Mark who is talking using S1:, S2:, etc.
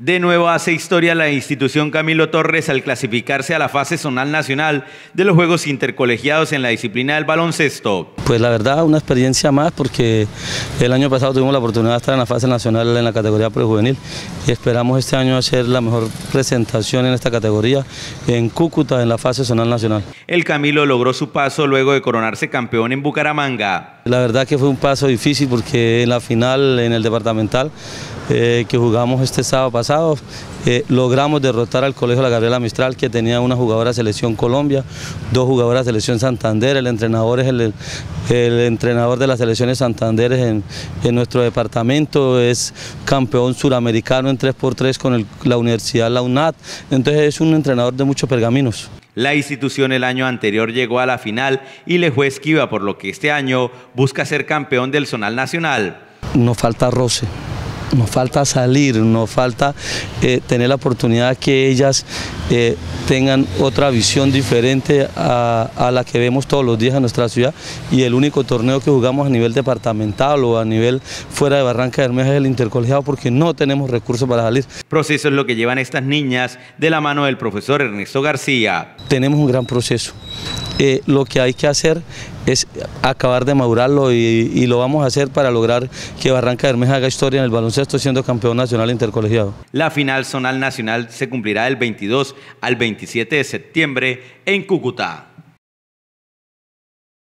S1: De nuevo hace historia la institución Camilo Torres al clasificarse a la fase zonal nacional de los Juegos Intercolegiados en la disciplina del baloncesto.
S2: Pues la verdad, una experiencia más porque el año pasado tuvimos la oportunidad de estar en la fase nacional en la categoría prejuvenil y esperamos este año hacer la mejor presentación en esta categoría en Cúcuta en la fase zonal nacional.
S1: El Camilo logró su paso luego de coronarse campeón en Bucaramanga.
S2: La verdad que fue un paso difícil porque en la final en el departamental eh, que jugamos este sábado pasado, eh, logramos derrotar al Colegio La Gabriela Mistral que tenía una jugadora selección Colombia, dos jugadoras selección Santander, el entrenador es el, entrenador de las selecciones Santander en, nuestro departamento, es campeón suramericano en 3x3 con la Universidad La UNAT, entonces es un entrenador de muchos pergaminos.
S1: La institución el año anterior llegó a la final y le fue esquiva, por lo que este año busca ser campeón del zonal nacional.
S2: Nos falta roce, nos falta salir, nos falta eh, tener la oportunidad que ellas eh, tengan otra visión diferente a, la que vemos todos los días en nuestra ciudad y el único torneo que jugamos a nivel departamental o a nivel fuera de Barranca de Bermeja es el intercolegiado porque no tenemos recursos para salir.
S1: Proceso es lo que llevan estas niñas de la mano del profesor Ernesto García.
S2: Tenemos un gran proceso. Eh, lo que hay que hacer es acabar de madurarlo y, lo vamos a hacer para lograr que Barranca Bermeja haga historia en el baloncesto siendo campeón nacional intercolegiado.
S1: La final zonal nacional se cumplirá del 22 al 27 de septiembre en Cúcuta.